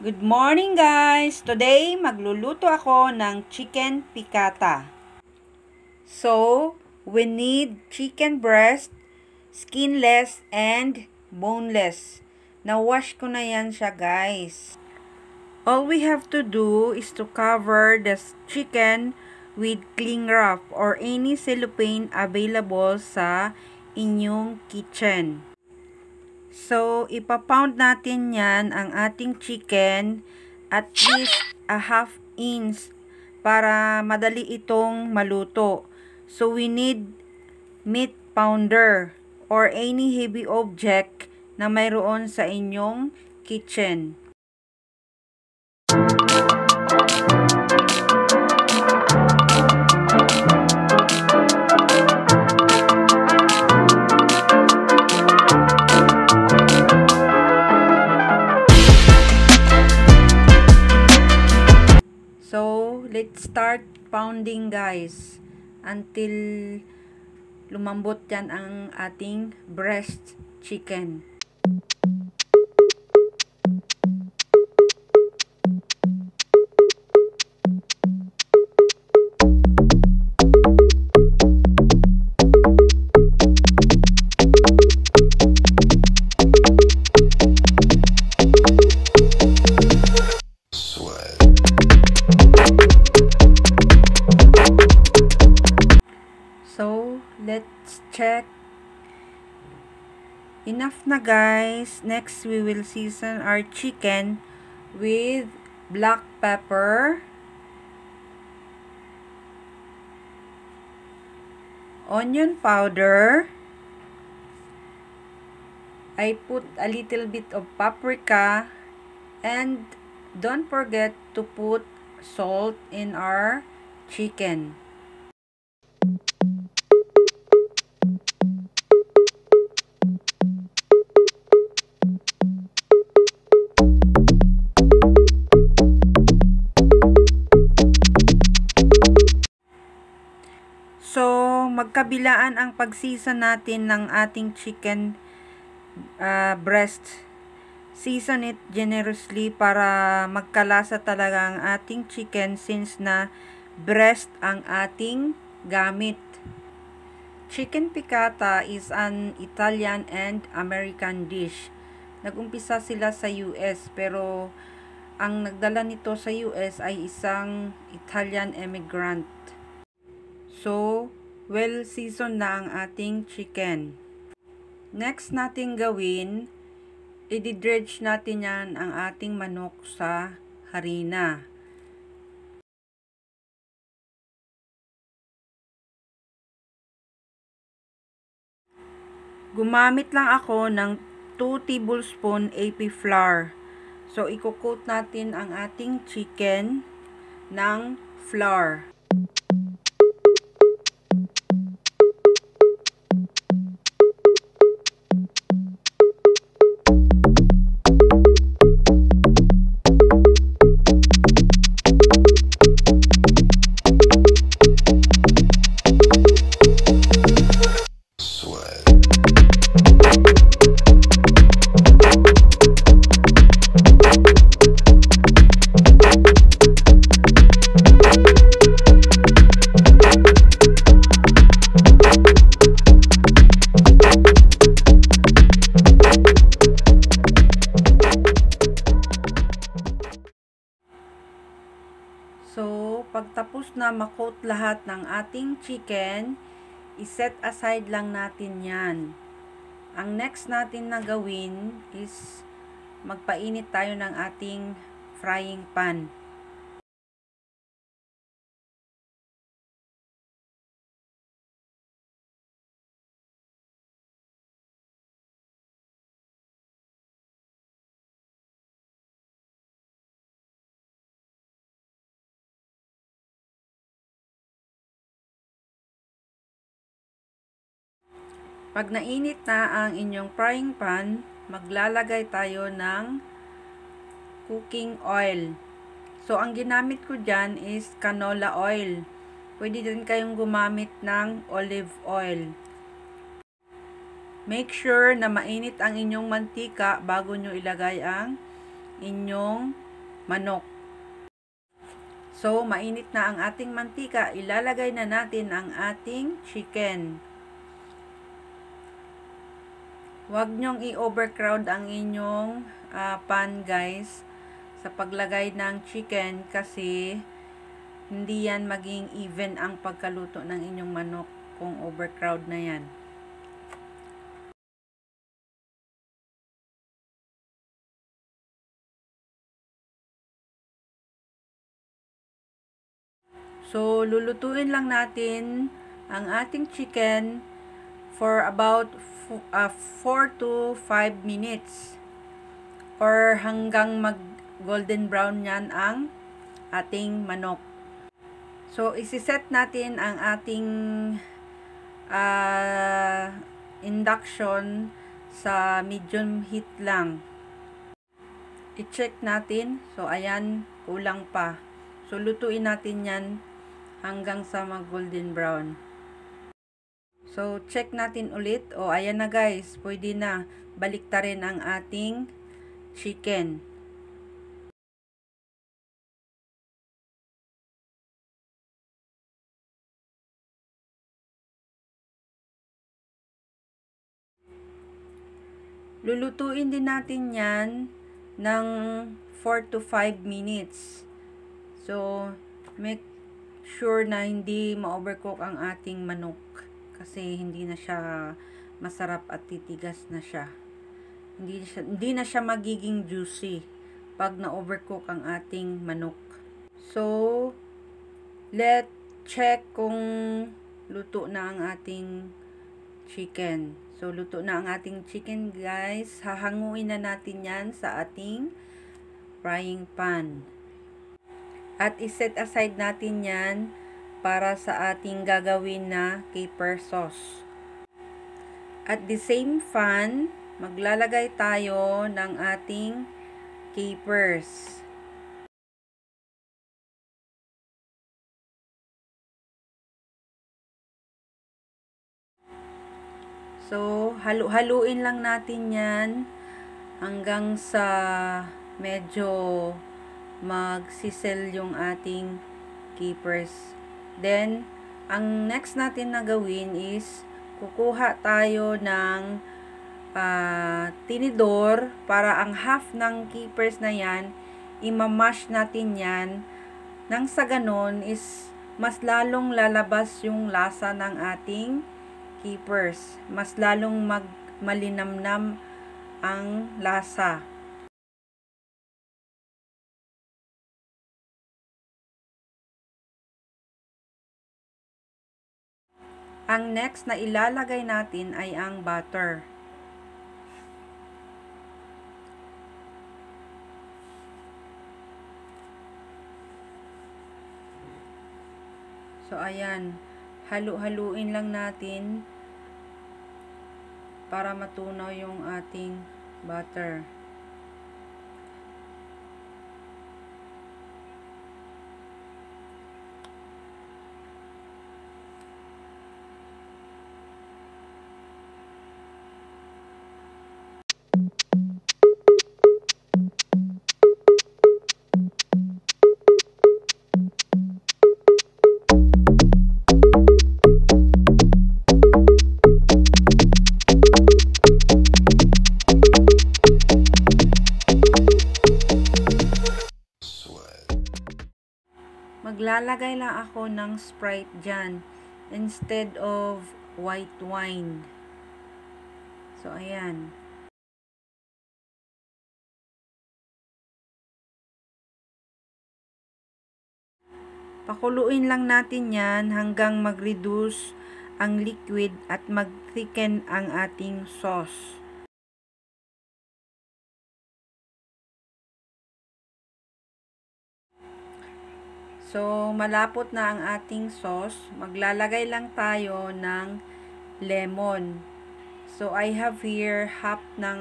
Good morning guys! Today, magluluto ako ng chicken piccata. So, we need chicken breast, skinless, and boneless. Na-wash ko na yan siya guys. All we have to do is to cover the chicken with cling wrap or any cellophane available sa inyong kitchen. So, ipapound natin yan ang ating chicken at least a half inch para madali itong maluto. So, we need meat pounder or any heavy object na mayroon sa inyong kitchen. Start pounding guys until lumambot yan ang ating breast chicken. Na guys. Next, we will season our chicken with black pepper, onion powder, I put a little bit of paprika, and don't forget to put salt in our chicken. Magkabilaan ang pagseason natin ng ating chicken uh, breast. Season it generously para magkalasa talaga ang ating chicken since na breast ang ating gamit. Chicken piccata is an Italian and American dish. Nagumpisa sila sa US pero ang nagdala nito sa US ay isang Italian immigrant. So, well seasoned na ang ating chicken. Next natin gawin, i-dredge natin yan ang ating manok sa harina. Gumamit lang ako ng 2 tablespoon AP flour. So, i-coat natin ang ating chicken ng flour. Makot lahat ng ating chicken, iset aside lang natin yan. Ang next natin na gawin is magpainit tayo ng ating frying pan. Pag nainit na ang inyong frying pan, maglalagay tayo ng cooking oil. So, ang ginamit ko dyan is canola oil. Pwede din kayong gumamit ng olive oil. Make sure na mainit ang inyong mantika bago nyo ilagay ang inyong manok. So, mainit na ang ating mantika. Ilalagay na natin ang ating chicken. Huwag nyong i-overcrowd ang inyong uh, pan guys sa paglagay ng chicken kasi hindi yan maging even ang pagkaluto ng inyong manok kung overcrowd na yan. So, lulutuin lang natin ang ating chicken for about uh, 4 to 5 minutes or hanggang mag golden brown yan ang ating manok. So, isiset natin ang ating uh, induction sa medium heat lang. I-check natin. So, ayan, kulang pa. So, lutuin natin yan hanggang sa mag golden brown. So, check natin ulit. O, ayan na guys. Pwede na. Baliktarin ang ating chicken. Lulutuin din natin yan ng 4 to 5 minutes. So, make sure na hindi ma-overcook ang ating manok kasi hindi na siya masarap at titigas na siya. Hindi, siya, hindi na siya magiging juicy pag na-overcook ang ating manok. So, let check kung luto na ang ating chicken. So, luto na ang ating chicken guys. Hahanguin na natin yan sa ating frying pan. At iset aside natin yan para sa ating gagawin na caper sauce. At the same pan, maglalagay tayo ng ating capers. So, halu-haluin lang natin yan hanggang sa medyo magsisel yung ating keepers. Then, ang next natin na gawin is kukuha tayo ng uh, tinidor para ang half ng keepers na yan, imamash natin yan nang sa ganon is mas lalong lalabas yung lasa ng ating keepers. Mas lalong mag malinamnam ang lasa. Ang next na ilalagay natin ay ang butter. So, ayan. Halu-haluin lang natin para matunaw yung ating butter. Maglalagay lang ako ng Sprite dyan instead of white wine. So, ayan. Pakuluin lang natin yan hanggang mag-reduce ang liquid at mag-thicken ang ating sauce. So, malapot na ang ating sauce. Maglalagay lang tayo ng lemon. So, I have here half ng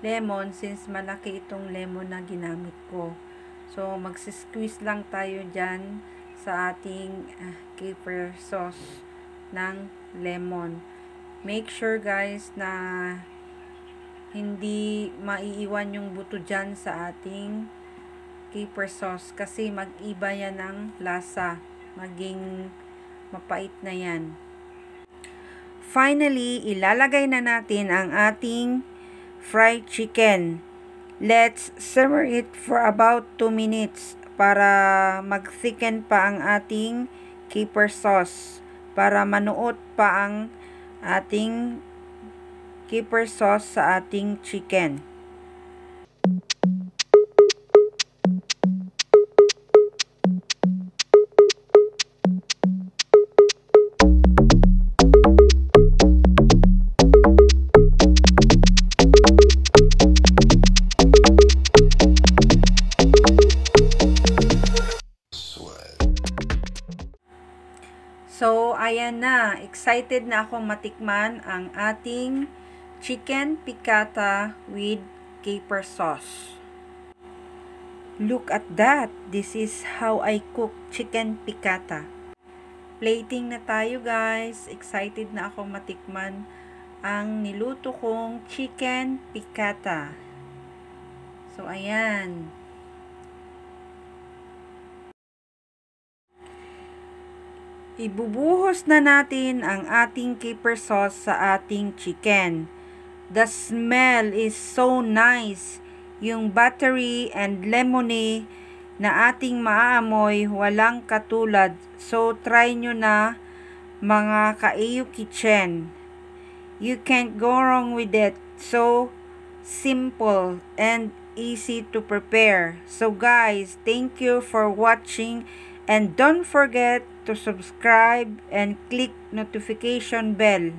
lemon since malaki itong lemon na ginamit ko. So, magsisqueeze lang tayo dyan sa ating uh, caper sauce ng lemon. Make sure guys na hindi maiiwan yung buto dyan sa ating caper sauce kasi mag-iba yan ng lasa. Maging mapait na yan. Finally, ilalagay na natin ang ating fried chicken. Let's simmer it for about 2 minutes para mag-thicken pa ang ating caper sauce. Para manuot pa ang ating caper sauce sa ating chicken. Ayan na. Excited na akong matikman ang ating chicken piccata with caper sauce. Look at that. This is how I cook chicken piccata. Plating na tayo guys. Excited na akong matikman ang niluto kong chicken piccata. So, ayan. Ibubuhos na natin ang ating caper sauce sa ating chicken. The smell is so nice. Yung buttery and lemony na ating maaamoy walang katulad. So, try nyo na mga ka-AU Kitchen. You can't go wrong with it. So, simple and easy to prepare. So, guys, thank you for watching and don't forget to subscribe and click notification bell.